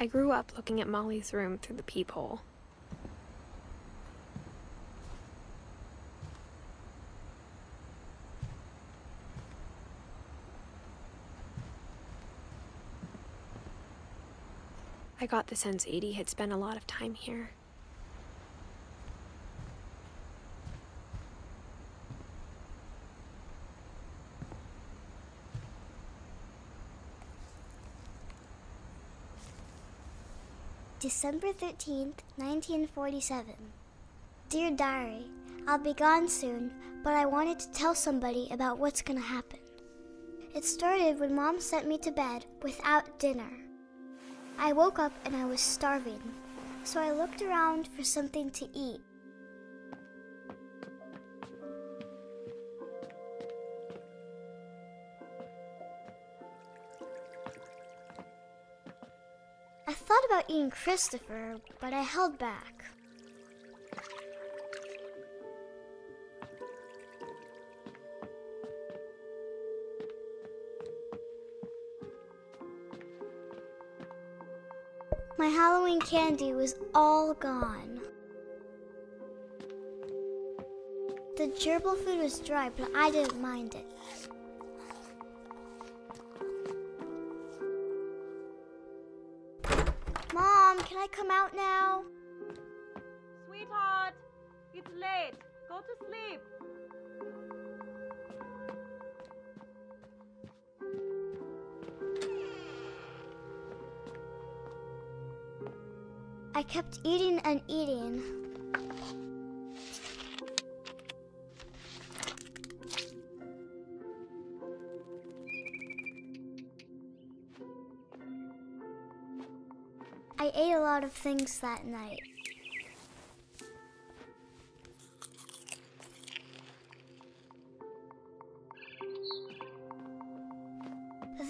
I grew up looking at Molly's room through the peephole. I got the sense Edie had spent a lot of time here. December 13th, 1947. Dear Diary, I'll be gone soon, but I wanted to tell somebody about what's gonna happen. It started when Mom sent me to bed without dinner. I woke up and I was starving, so I looked around for something to eat. Eating Christopher, but I held back. My Halloween candy was all gone. The gerbil food was dry, but I didn't mind it. Can I come out now? Sweetheart, it's late. Go to sleep. I kept eating and eating. I ate a lot of things that night.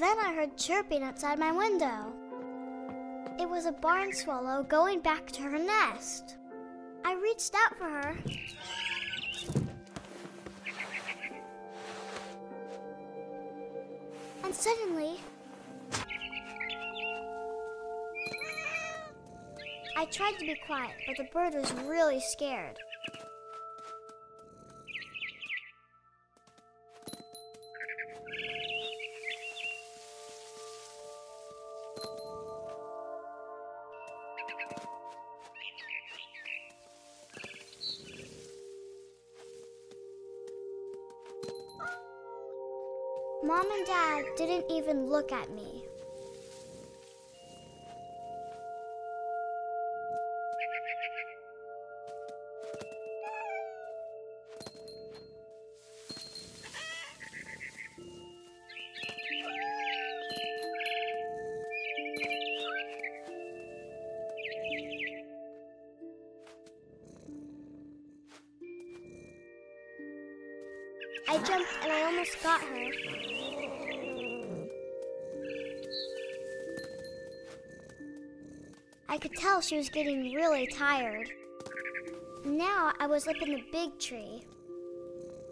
Then I heard chirping outside my window. It was a barn swallow going back to her nest. I reached out for her. And suddenly, I tried to be quiet, but the bird was really scared. Mom and Dad didn't even look at me. She was getting really tired. Now I was up in the big tree.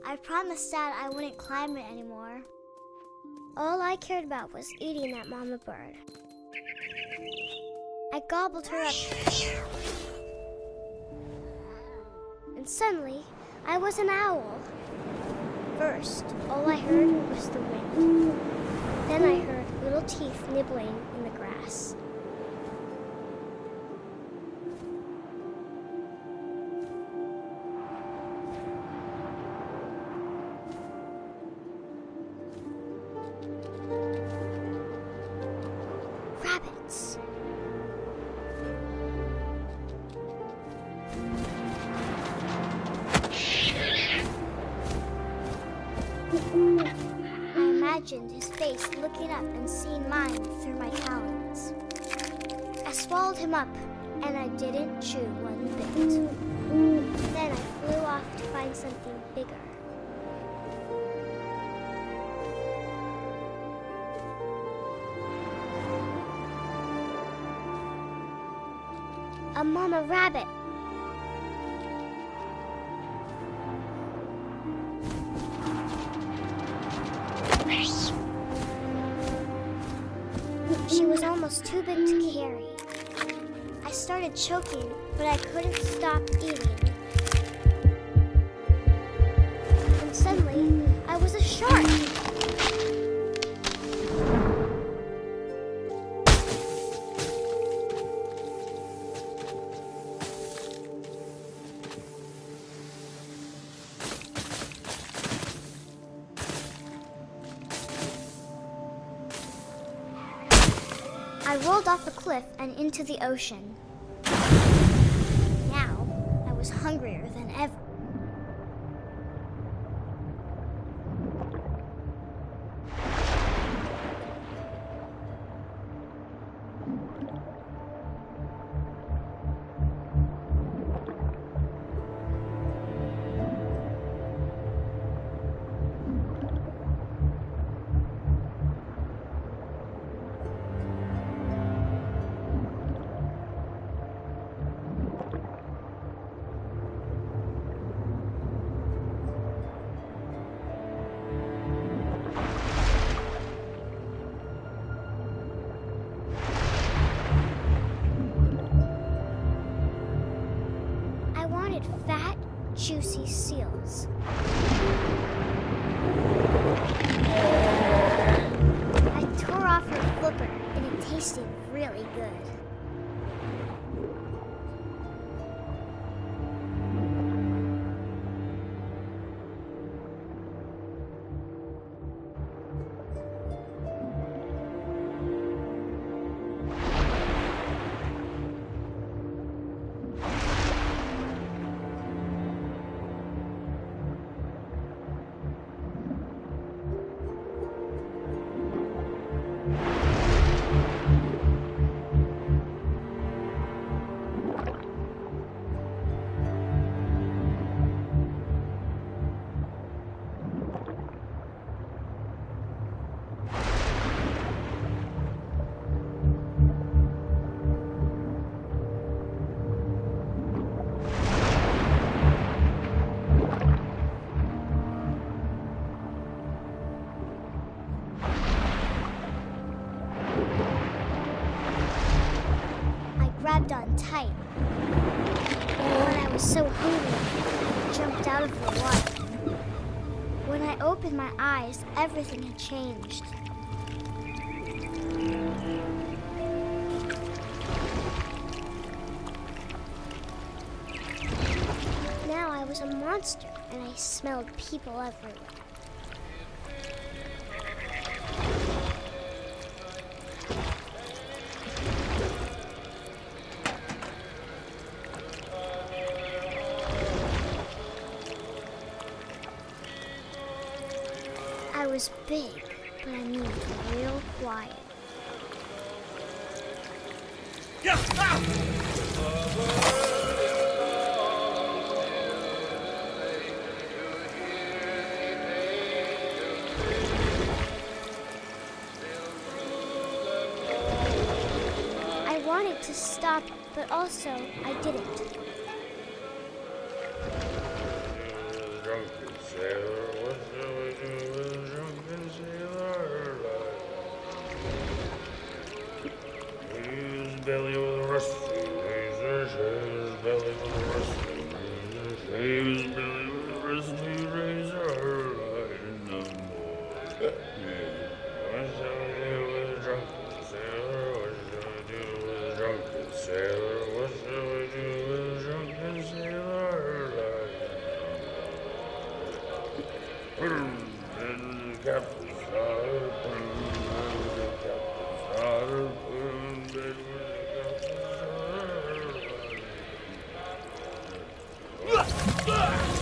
I promised Dad I wouldn't climb it anymore. All I cared about was eating that mama bird. I gobbled her up. And suddenly, I was an owl. First, all I heard was the wind. Then I heard little teeth nibbling in the grass. I'm a rabbit. She was almost too big to carry. I started choking, but I couldn't stop eating. cliff and into the ocean. juicy seals. on tight. And when I was so hungry, I jumped out of the water. When I opened my eyes, everything had changed. Now I was a monster, and I smelled people everywhere. Also, I didn't. Ugh!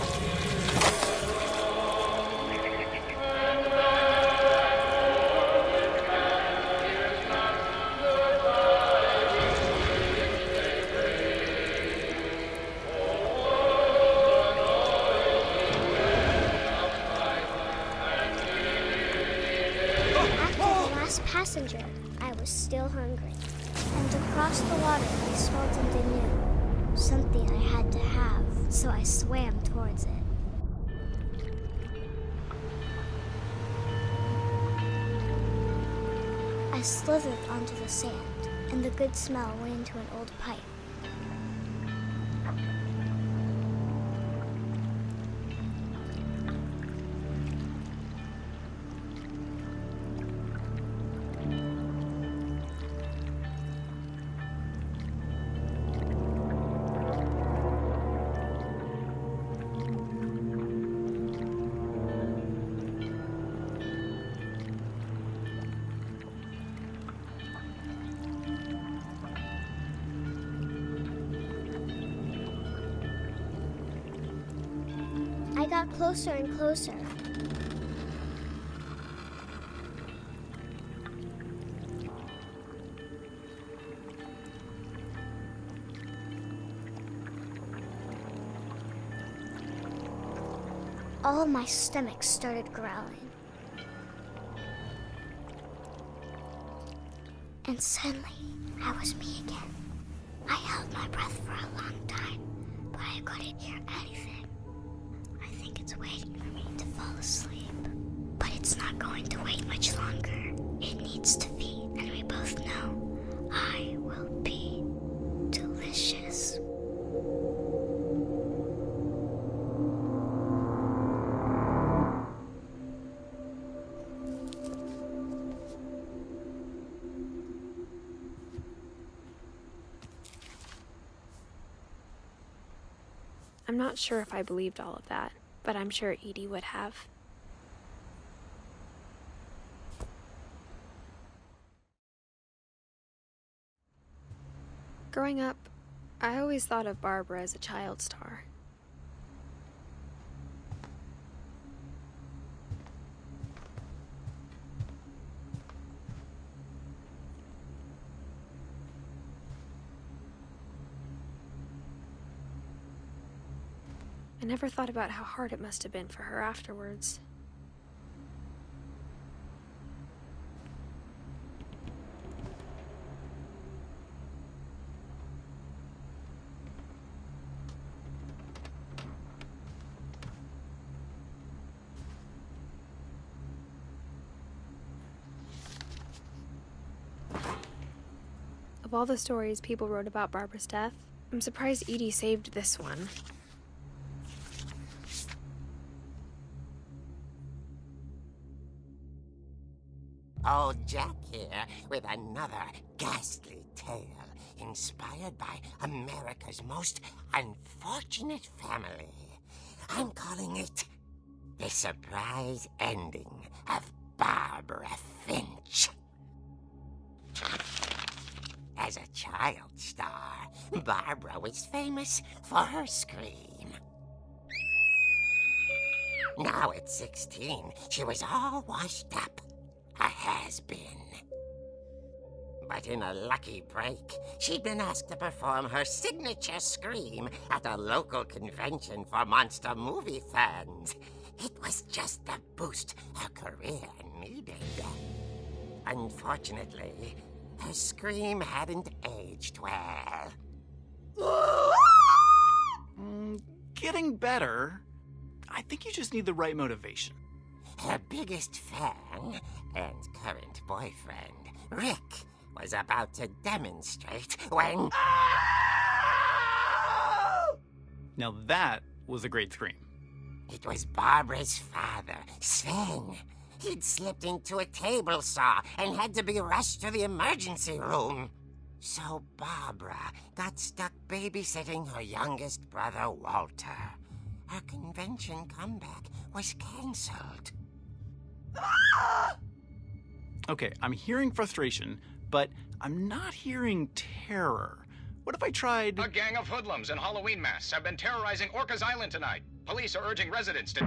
slithered onto the sand, and the good smell went into an old pipe. Of my stomach started growling. And suddenly, I was me again. I held my breath for a long time, but I couldn't hear anything. I think it's waiting for me to fall asleep. But it's not going to wait much longer. It needs to not sure if I believed all of that, but I'm sure Edie would have. Growing up, I always thought of Barbara as a child star. I never thought about how hard it must have been for her afterwards. Of all the stories people wrote about Barbara's death, I'm surprised Edie saved this one. Old Jack here with another ghastly tale inspired by America's most unfortunate family. I'm calling it The Surprise Ending of Barbara Finch. As a child star, Barbara was famous for her scream. Now at 16, she was all washed up. A has been. But in a lucky break, she'd been asked to perform her signature scream at a local convention for monster movie fans. It was just the boost her career needed. Unfortunately, her scream hadn't aged well. Mm, getting better. I think you just need the right motivation. Her biggest fan and current boyfriend, Rick, was about to demonstrate when. Now that was a great scream. It was Barbara's father, Sven. He'd slipped into a table saw and had to be rushed to the emergency room. So Barbara got stuck babysitting her youngest brother, Walter. Her convention comeback was cancelled. Ah! Okay, I'm hearing frustration, but I'm not hearing terror. What if I tried. A gang of hoodlums in Halloween masks have been terrorizing Orcas Island tonight. Police are urging residents to.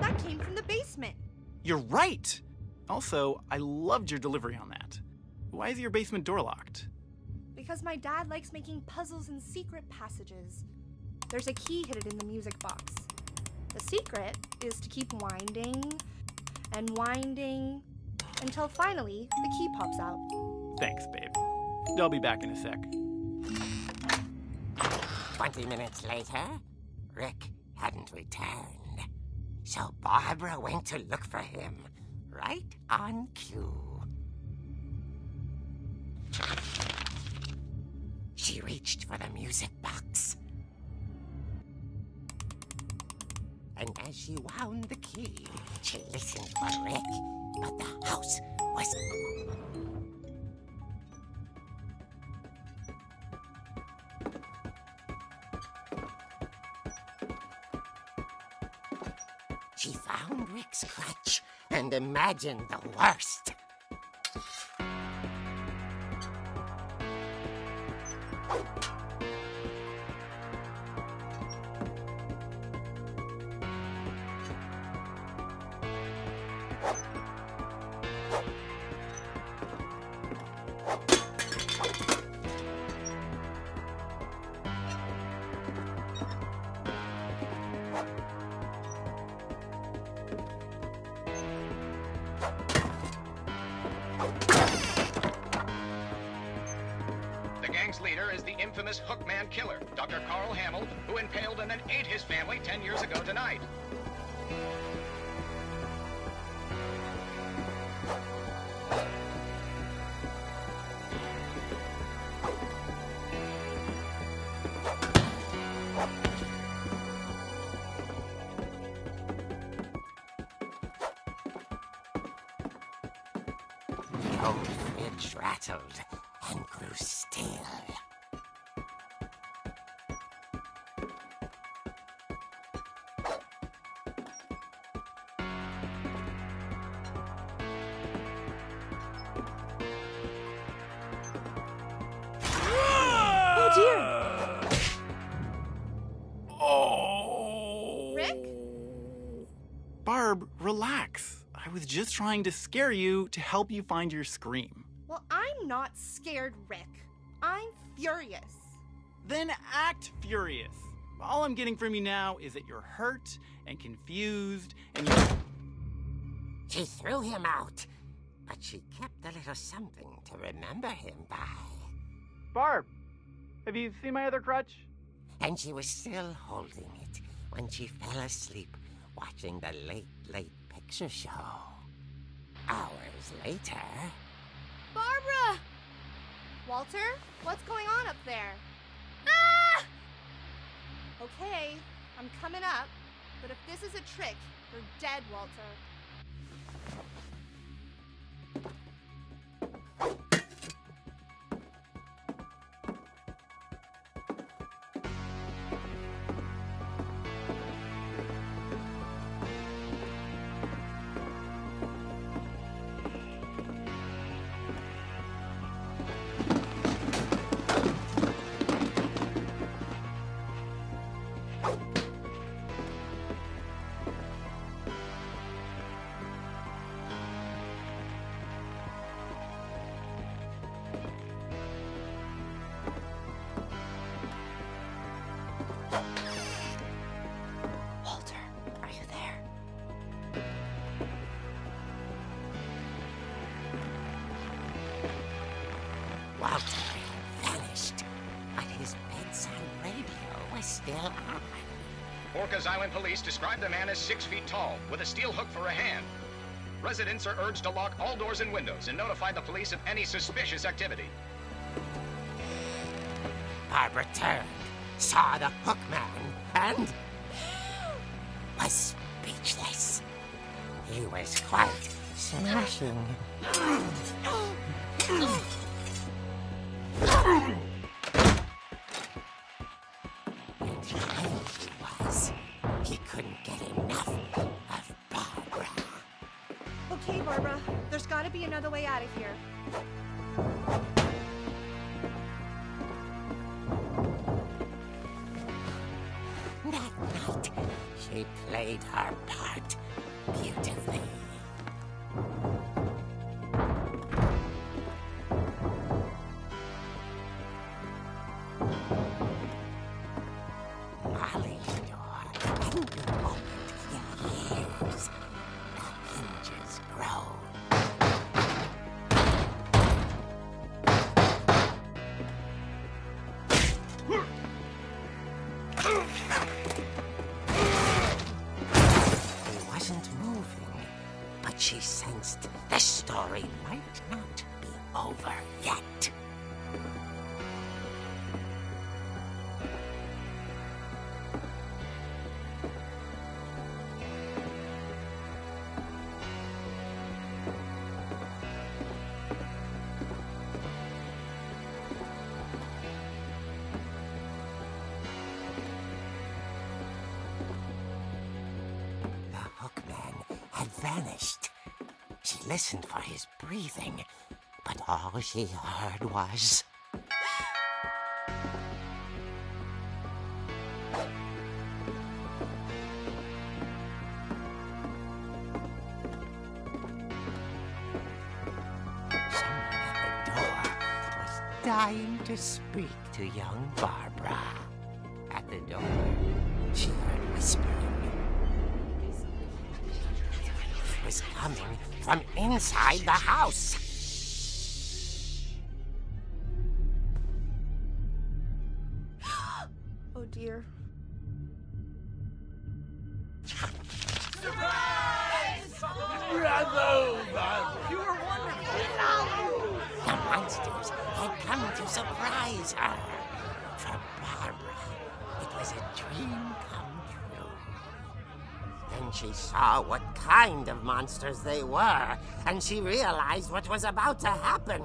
That came from the basement. You're right! Also, I loved your delivery on that. Why is your basement door locked? Because my dad likes making puzzles and secret passages. There's a key hidden in the music box. The secret is to keep winding and winding until finally the key pops out. Thanks, babe. I'll be back in a sec. Twenty minutes later, Rick hadn't returned. So Barbara went to look for him, right on cue. She reached for the music box. As she wound the key, she listened for Rick, but the house was She found Rick's crutch and imagined the worst. Relax. I was just trying to scare you to help you find your scream. Well, I'm not scared, Rick. I'm furious. Then act furious. All I'm getting from you now is that you're hurt and confused and you. She threw him out, but she kept a little something to remember him by. Barb, have you seen my other crutch? And she was still holding it when she fell asleep watching the late, late picture show. Hours later, Barbara! Walter, what's going on up there? Ah! Okay, I'm coming up, but if this is a trick, you're dead, Walter. Walter, police describe the man as six feet tall, with a steel hook for a hand. Residents are urged to lock all doors and windows and notify the police of any suspicious activity. Barbara turned, saw the hook man, and was speechless. He was quite smashing. Vanished. She listened for his breathing, but all she heard was. Someone at the door was dying to speak to young Barbara. At the door, she heard whispering. Coming from inside the house. She realized what was about to happen.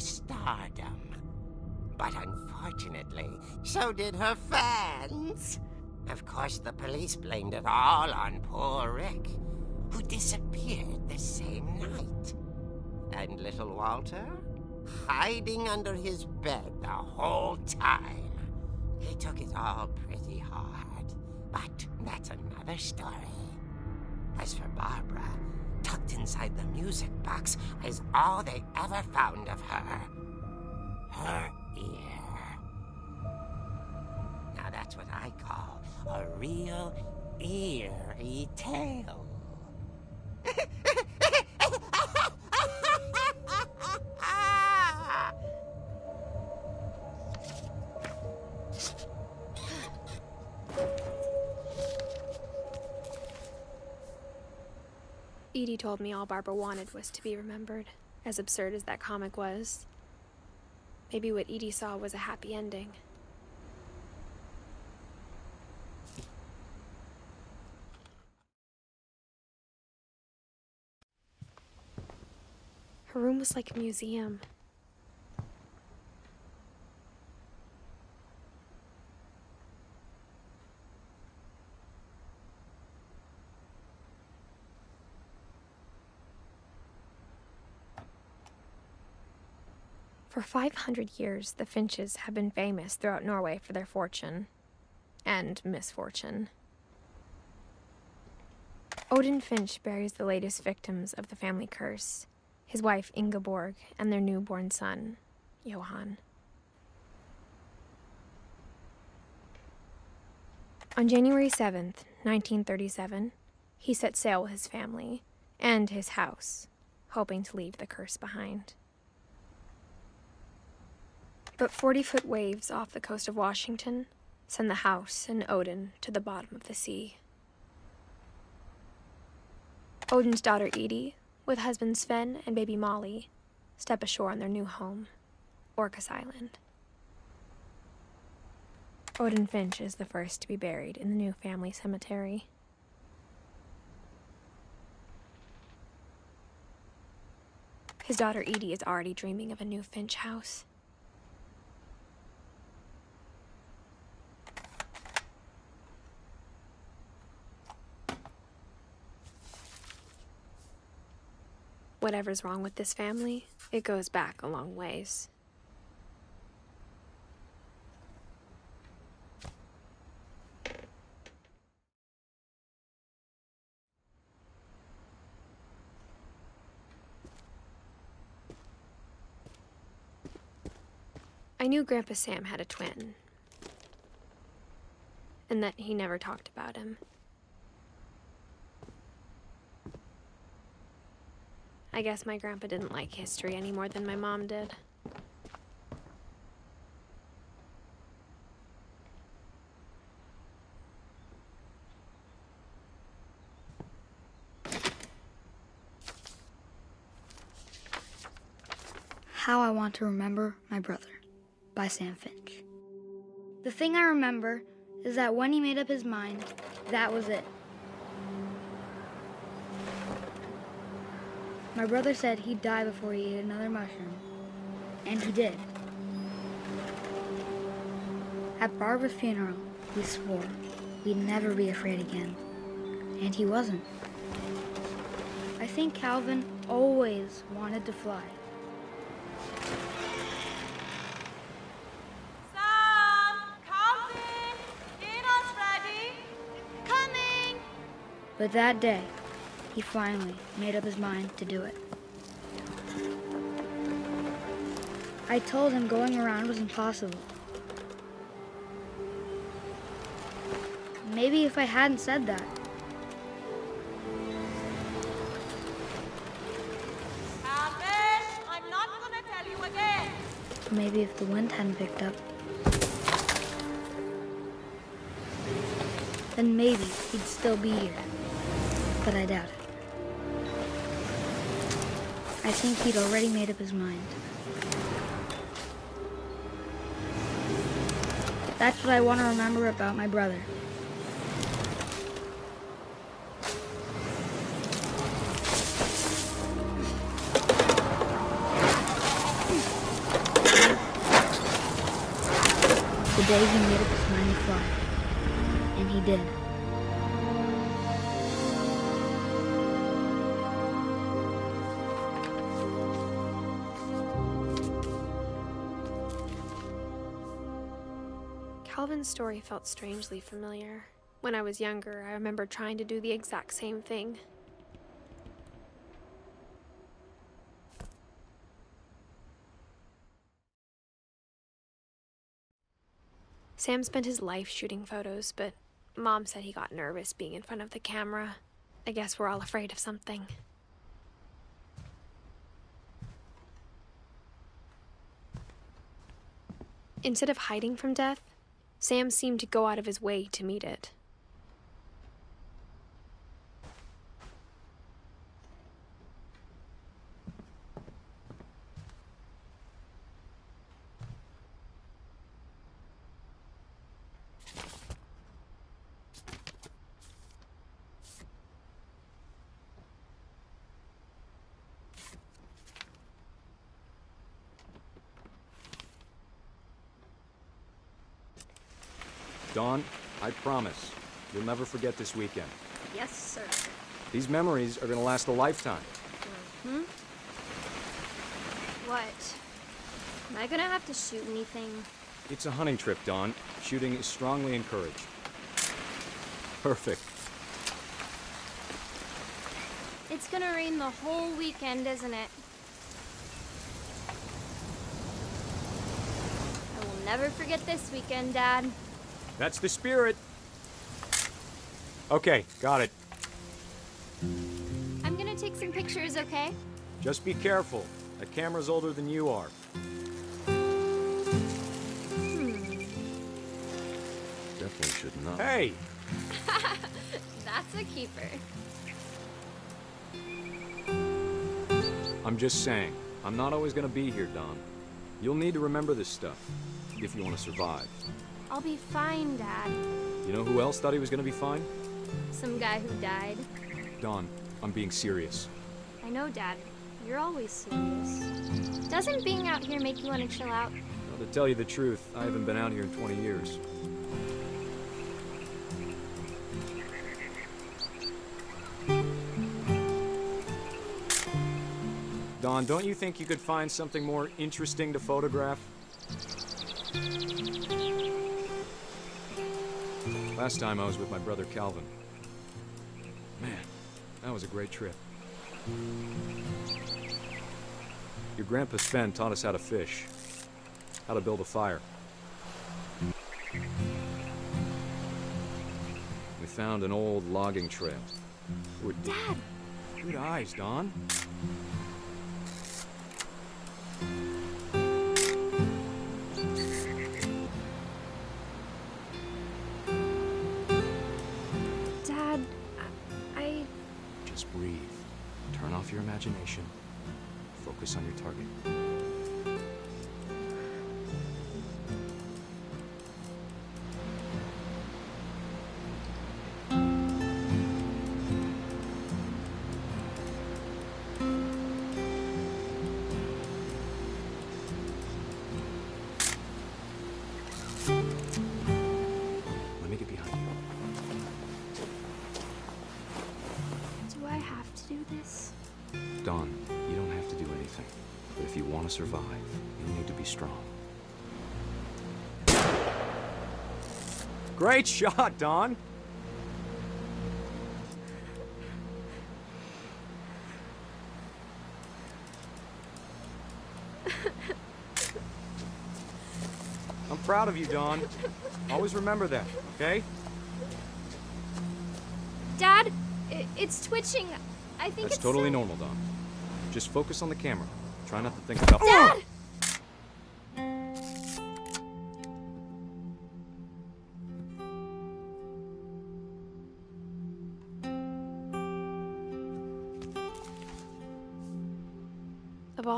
Stardom. But unfortunately, so did her fans. Of course, the police blamed it all on poor Rick, who disappeared the same night. And little Walter? Hiding under his bed the whole time. He took it all pretty hard. But that's another story. As for Barbara, tucked inside the music box is all they ever found of her. Her ear. Now that's what I call a real eerie tale. Edie told me all Barbara wanted was to be remembered, as absurd as that comic was. Maybe what Edie saw was a happy ending. Her room was like a museum. For 500 years, the Finches have been famous throughout Norway for their fortune and misfortune. Odin Finch buries the latest victims of the family curse his wife Ingeborg and their newborn son, Johann. On January 7th, 1937, he set sail with his family and his house, hoping to leave the curse behind. But 40 foot waves off the coast of Washington send the house and Odin to the bottom of the sea. Odin's daughter Edie, with husband Sven and baby Molly, step ashore on their new home, Orcas Island. Odin Finch is the first to be buried in the new family cemetery. His daughter Edie is already dreaming of a new Finch house. Whatever's wrong with this family, it goes back a long ways. I knew Grandpa Sam had a twin, and that he never talked about him. I guess my grandpa didn't like history any more than my mom did. How I Want to Remember My Brother by Sam Finch. The thing I remember is that when he made up his mind, that was it. My brother said he'd die before he ate another mushroom. And he did. At Barbara's funeral, he swore we'd never be afraid again. And he wasn't. I think Calvin always wanted to fly. Sam! Calvin! Dinner's ready! Coming! But that day, he finally made up his mind to do it. I told him going around was impossible. Maybe if I hadn't said that, I'm not gonna tell you again. maybe if the wind hadn't picked up, then maybe he'd still be here. But I doubt it. I think he'd already made up his mind. That's what I want to remember about my brother. The day he made up his mind to fly. And he did. Calvin's story felt strangely familiar. When I was younger, I remember trying to do the exact same thing. Sam spent his life shooting photos, but Mom said he got nervous being in front of the camera. I guess we're all afraid of something. Instead of hiding from death, Sam seemed to go out of his way to meet it. Dawn, I promise, you'll never forget this weekend. Yes, sir. These memories are gonna last a lifetime. Hmm? What? Am I gonna have to shoot anything? It's a hunting trip, Dawn. Shooting is strongly encouraged. Perfect. It's gonna rain the whole weekend, isn't it? I will never forget this weekend, Dad. That's the spirit. Okay, got it. I'm gonna take some pictures, okay? Just be careful. That camera's older than you are. Hmm. Definitely should not. Hey! That's a keeper. I'm just saying, I'm not always gonna be here, Dawn. You'll need to remember this stuff if you want to survive. I'll be fine, Dad. You know who else thought he was gonna be fine? Some guy who died. Dawn, I'm being serious. I know, Dad. You're always serious. Doesn't being out here make you want to chill out? Well, to tell you the truth, I haven't been out here in 20 years. Dawn, don't you think you could find something more interesting to photograph? Last time I was with my brother Calvin. Man, that was a great trip. Your grandpa Sven taught us how to fish, how to build a fire. We found an old logging trail. Dad! Good eyes, Dawn. Great shot, Dawn. I'm proud of you, Dawn. Always remember that, okay? Dad, it's twitching. I think That's totally normal, Dawn. Just focus on the camera. Try not to think about- Dad!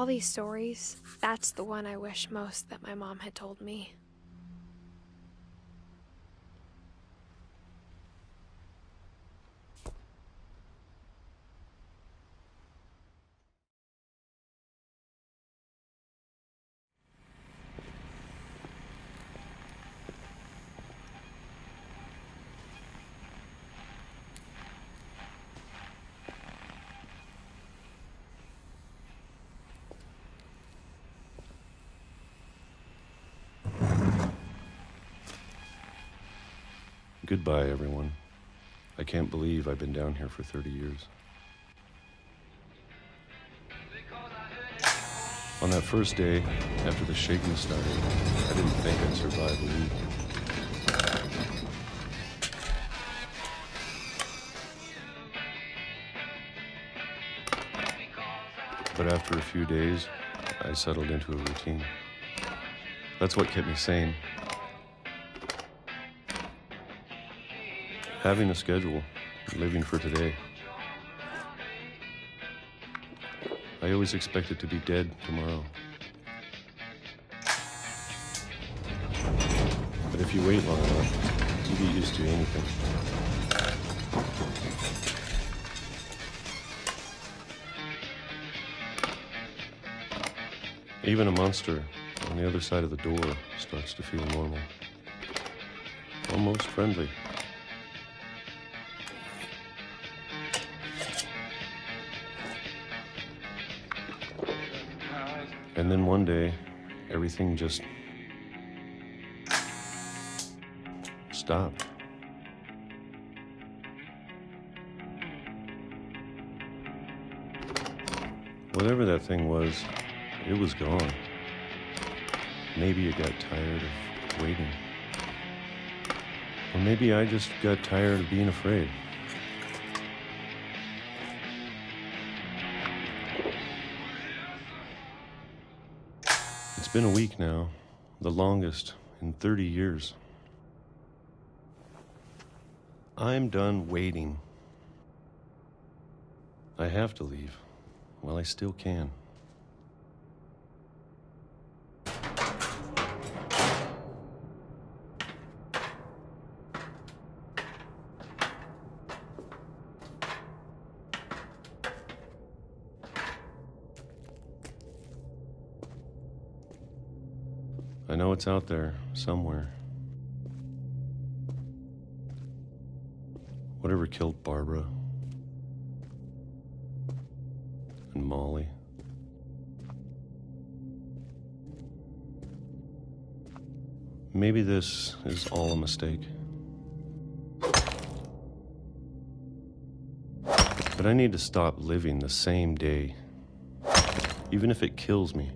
All these stories, that's the one I wish most that my mom had told me. Goodbye, everyone. I can't believe I've been down here for 30 years. On that first day, after the shaking started, I didn't think I'd survive a week. But after a few days, I settled into a routine. That's what kept me sane. Having a schedule, living for today. I always expected to be dead tomorrow. But if you wait long enough, you get used to anything. Even a monster on the other side of the door starts to feel normal. Almost friendly. Then one day, everything just stopped. Whatever that thing was, it was gone. Maybe it got tired of waiting. Or maybe I just got tired of being afraid. Been a week now, the longest in 30 years. I'm done waiting. I have to leave while I still can. I know it's out there somewhere. Whatever killed Barbara and Molly. Maybe this is all a mistake. But I need to stop living the same day, even if it kills me.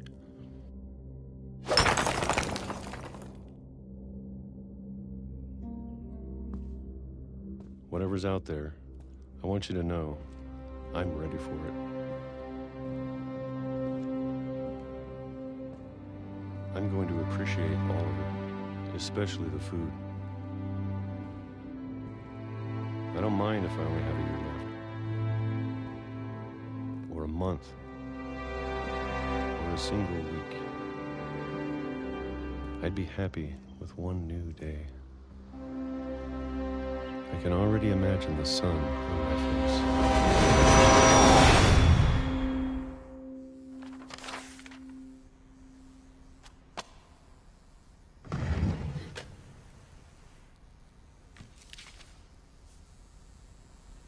Out there, I want you to know I'm ready for it. I'm going to appreciate all of it, especially the food. I don't mind if I only have a year left, or a month, or a single week. I'd be happy with one new day. I can already imagine the sun on my face.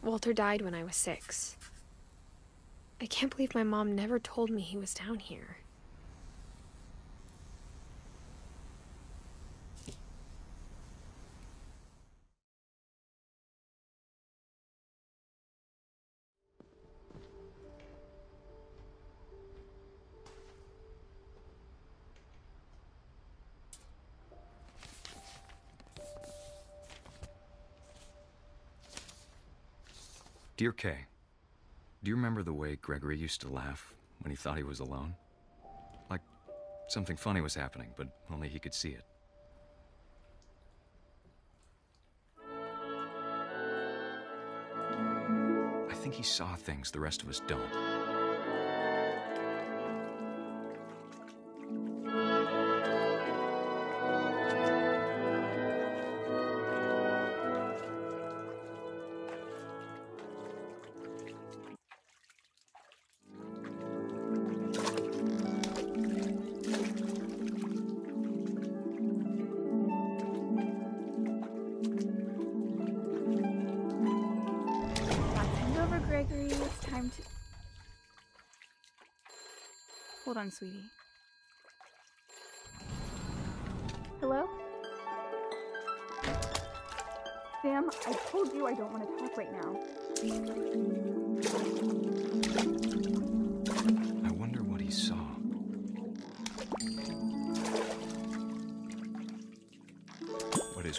Walter died when I was six. I can't believe my mom never told me he was down here. Dear Kay, do you remember the way Gregory used to laugh when he thought he was alone? Like something funny was happening, but only he could see it. I think he saw things the rest of us don't.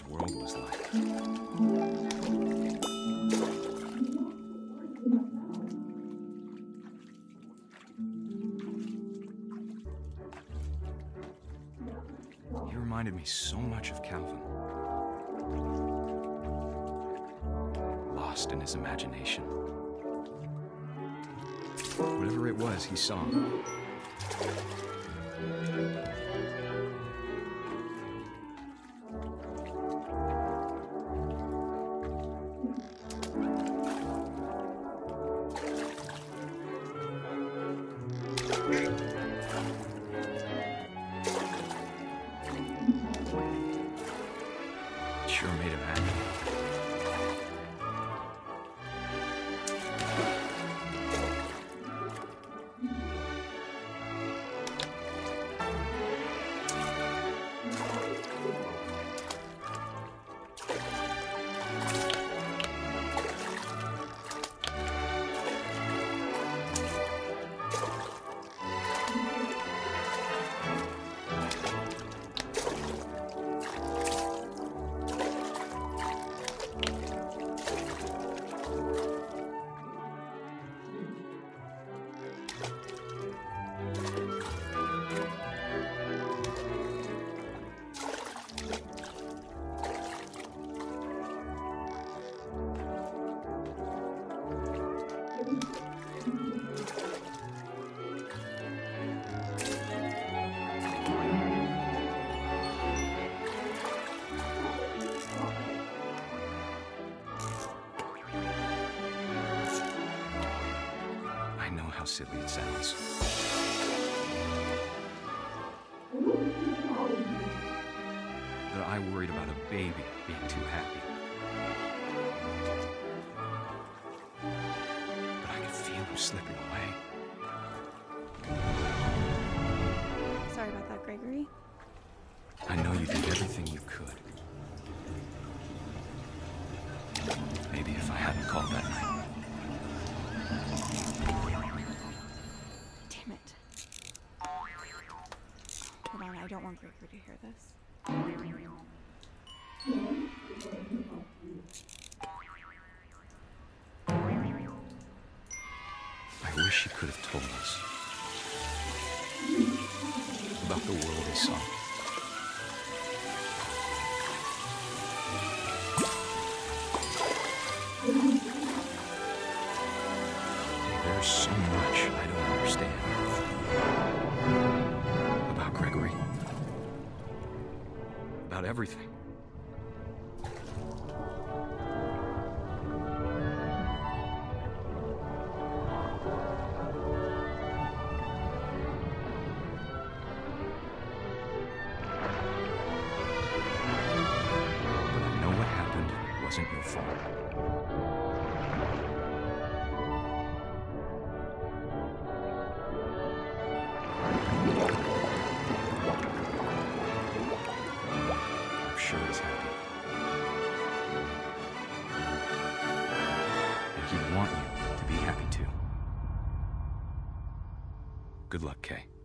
What his world was like. He reminded me so much of Calvin. Lost in his imagination. Whatever it was he saw. Silly it sounds. That I worried about a baby being too happy. But I could feel him slipping Gregory to hear this. Good luck, Kay.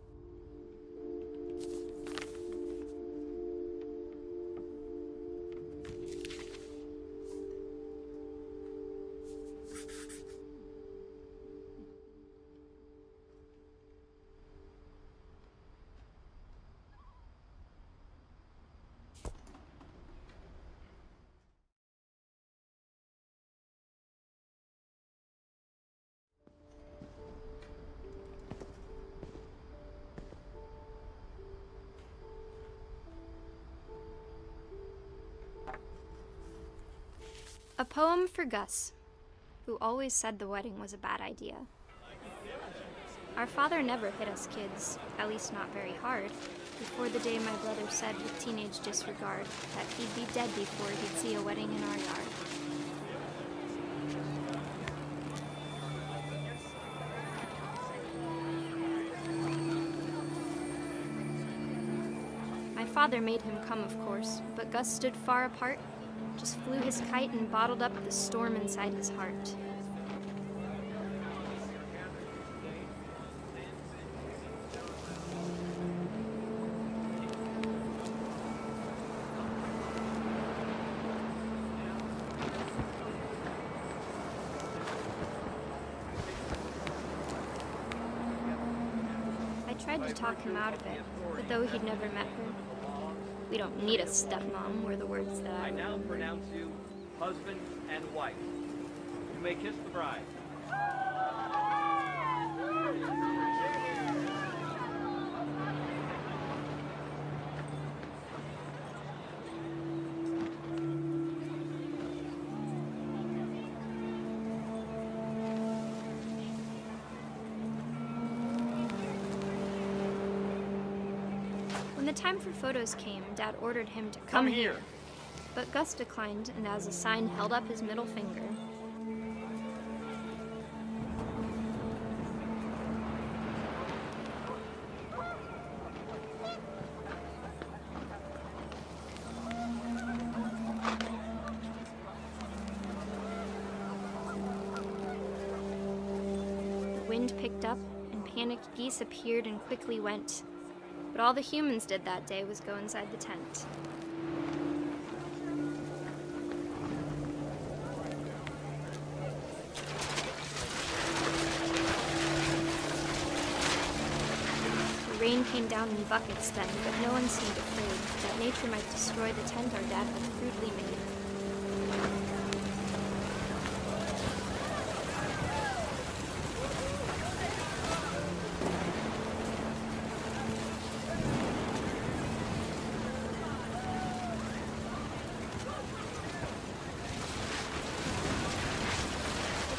Poem for Gus, who always said the wedding was a bad idea. Our father never hit us kids, at least not very hard, before the day my brother said with teenage disregard that he'd be dead before he'd see a wedding in our yard. My father made him come, of course, but Gus stood far apart, just flew his kite and bottled up the storm inside his heart. I tried to talk him out of it, but though he'd never met her, we don't need a stepmom, were the words that I I now pronounce you husband and wife. You may kiss the bride. When the time for photos came, Dad ordered him to Come here. But Gus declined and, as a sign, held up his middle finger. The wind picked up, and panicked geese appeared and quickly went. But all the humans did that day was go inside the tent. The rain came down in buckets then, but no one seemed afraid that nature might destroy the tent our dad had crudely made.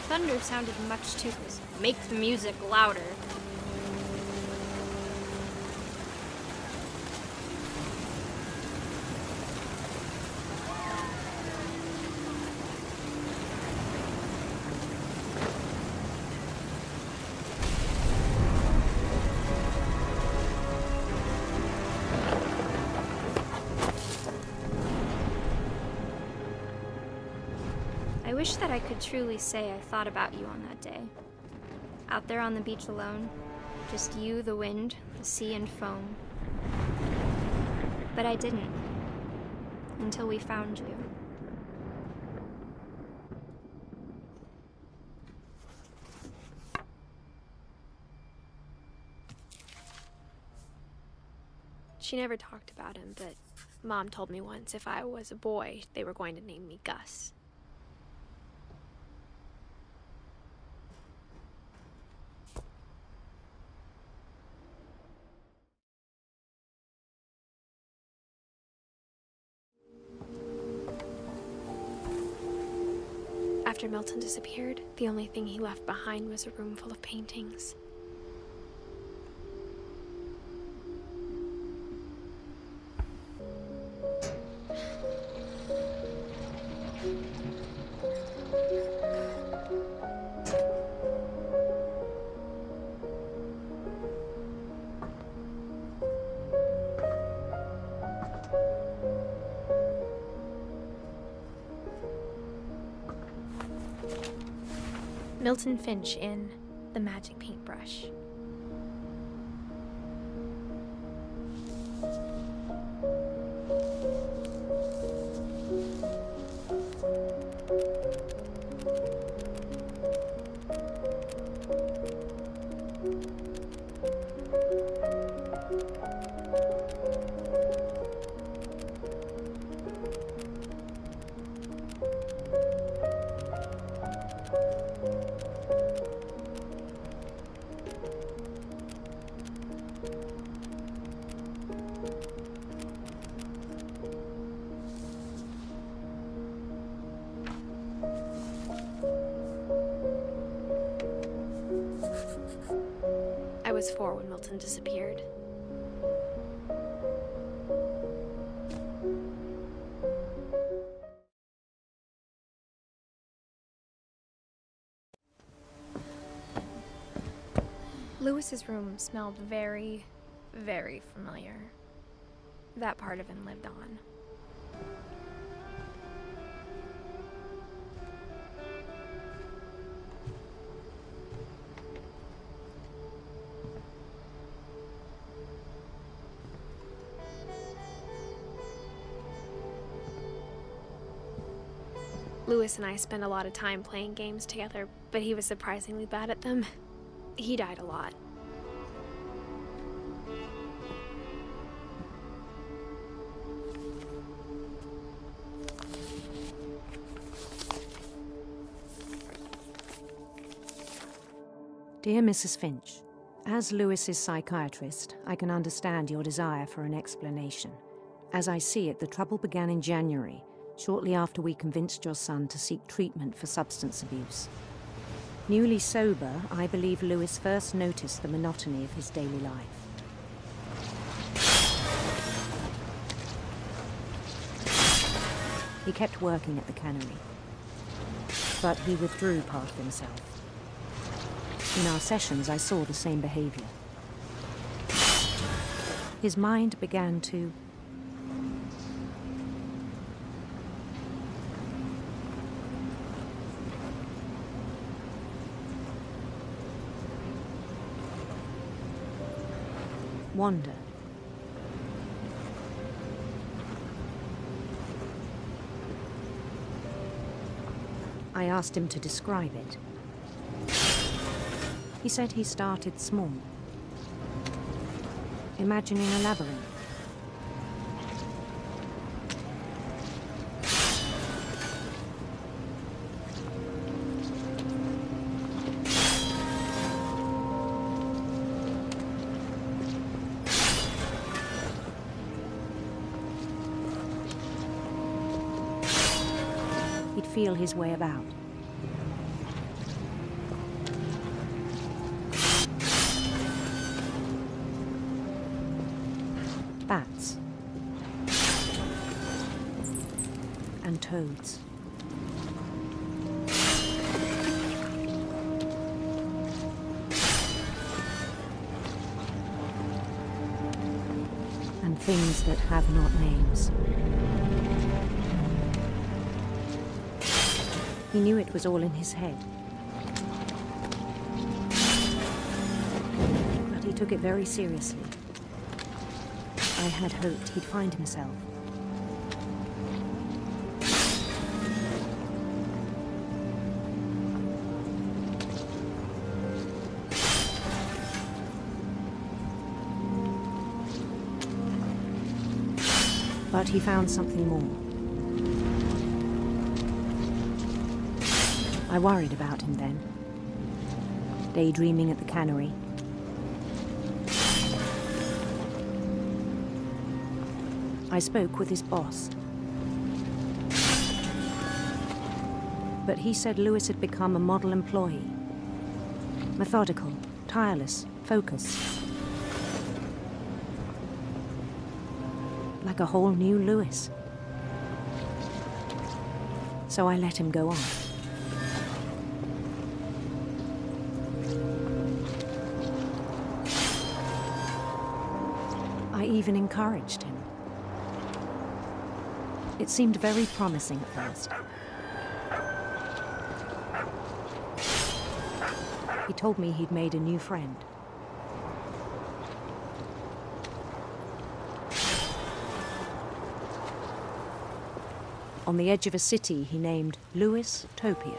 The thunder sounded much too make the music louder. Could truly say I thought about you on that day. Out there on the beach alone, just you, the wind, the sea, and foam. But I didn't. Until we found you. She never talked about him, but Mom told me once if I was a boy, they were going to name me Gus. After Milton disappeared, the only thing he left behind was a room full of paintings. Finch in The Magic Paintbrush. Before when Milton disappeared. Lewis's room smelled very, very familiar. That part of him lived on. And I spent a lot of time playing games together, but he was surprisingly bad at them. He died a lot. Dear Mrs. Finch, as Lewis's psychiatrist, I can understand your desire for an explanation. As I see it, the trouble began in January, shortly after we convinced your son to seek treatment for substance abuse. Newly sober, I believe Lewis first noticed the monotony of his daily life. He kept working at the cannery, but he withdrew part of himself. In our sessions, I saw the same behavior. His mind began to wander. I asked him to describe it. He said he started small, imagining a labyrinth. Feel his way about. Bats. And toads. And things that have not names. He knew it was all in his head. But he took it very seriously. I had hoped he'd find himself. But he found something more. I worried about him then. Daydreaming at the cannery. I spoke with his boss. But he said Lewis had become a model employee. Methodical, tireless, focused. Like a whole new Lewis. So I let him go on. Even encouraged him. It seemed very promising at first. He told me he'd made a new friend. On the edge of a city he named Lewistopia.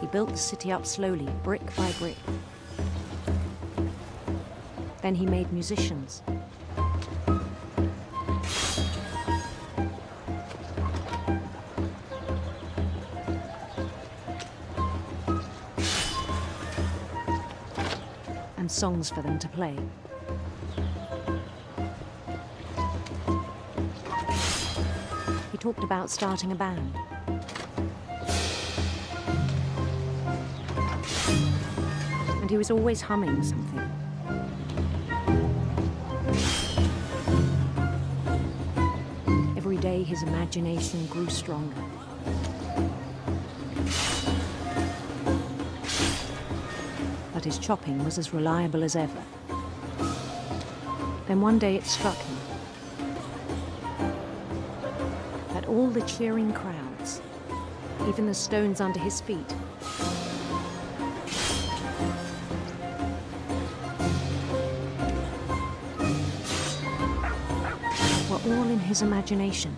He built the city up slowly, brick by brick. Then he made musicians. And songs for them to play. He talked about starting a band. and he was always humming something. His imagination grew stronger. But his chopping was as reliable as ever. Then one day it struck him that all the cheering crowds, even the stones under his feet, were all in his imagination.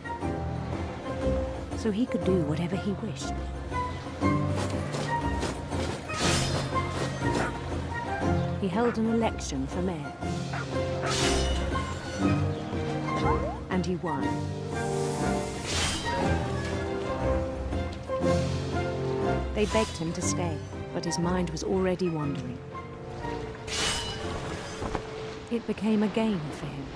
So he could do whatever he wished. He held an election for mayor. And he won. They begged him to stay, but his mind was already wandering. It became a game for him.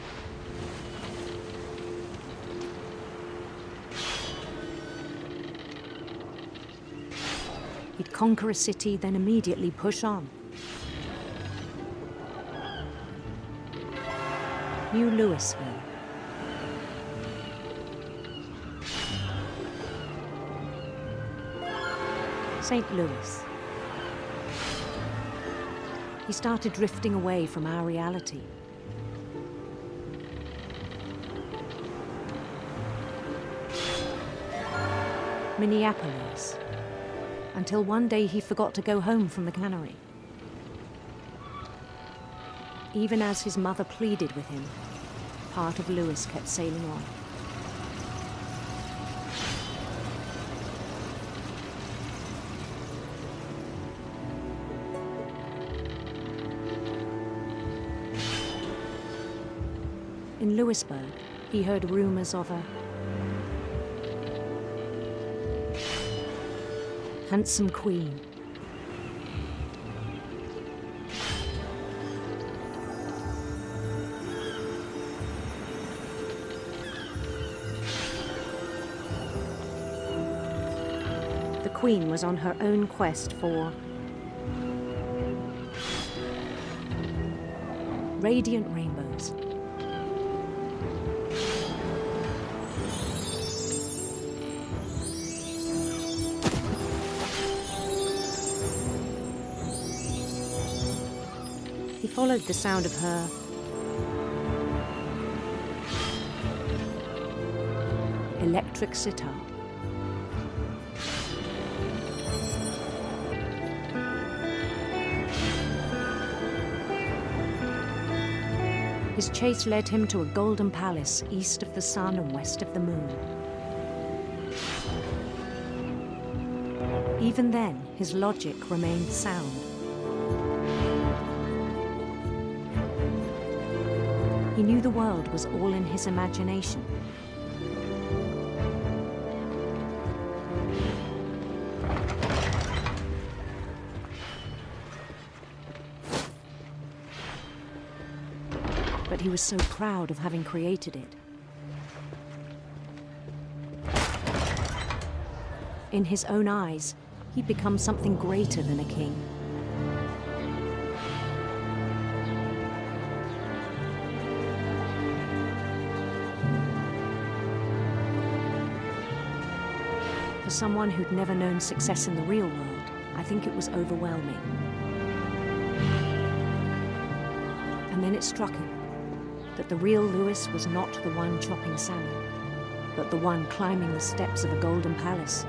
Conquer a city, then immediately push on. New Louisville. St. Louis. He started drifting away from our reality. Minneapolis. Until one day he forgot to go home from the cannery. Even as his mother pleaded with him, part of Lewis kept sailing on. In Louisburg, he heard rumors of a handsome queen. The queen was on her own quest for radiant rainbows. Followed the sound of her electric sitar. His chase led him to a golden palace east of the sun and west of the moon. Even then, his logic remained sound. Knew the world was all in his imagination. But he was so proud of having created it. In his own eyes, he'd become something greater than a king. Someone who'd never known success in the real world, I think it was overwhelming. And then it struck him that the real Lewis was not the one chopping salmon, but the one climbing the steps of a golden palace.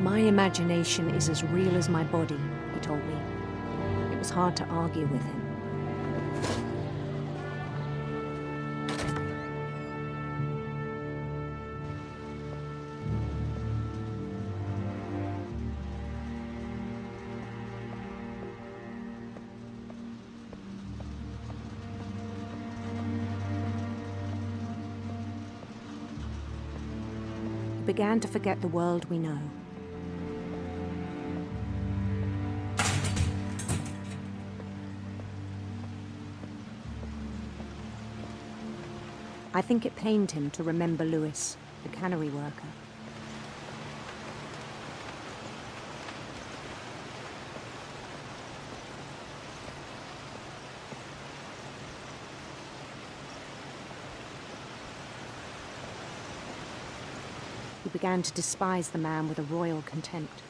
My imagination is as real as my body, he told me. It was hard to argue with him. To forget the world we know. I think it pained him to remember Lewis, the cannery worker. He began to despise the man with a royal contempt.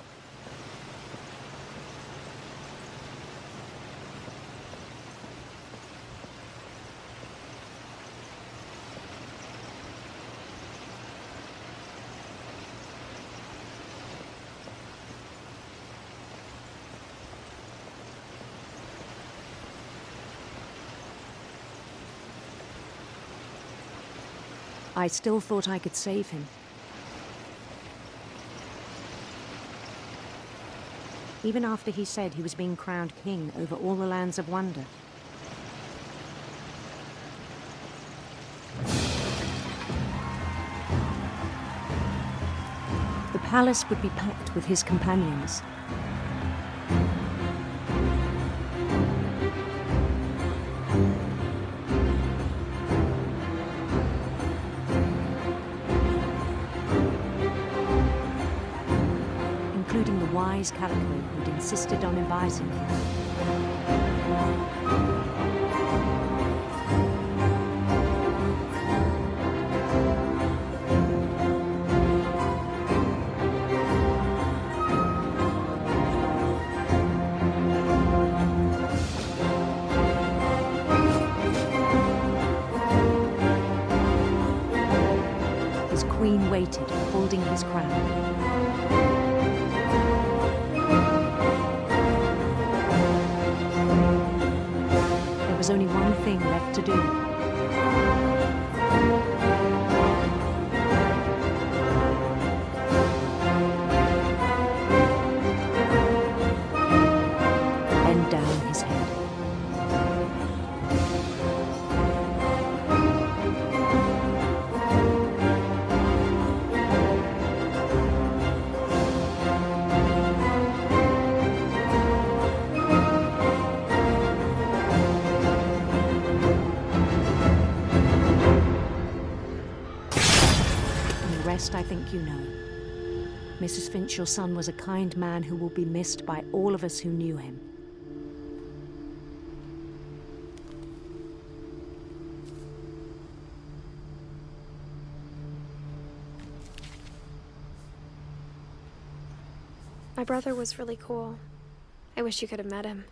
I still thought I could save him. Even after he said he was being crowned king over all the lands of wonder. The palace would be packed with his companions. Wise Calico who'd insisted on advising him. Mrs. Finch, your son was a kind man who will be missed by all of us who knew him. My brother was really cool. I wish you could have met him.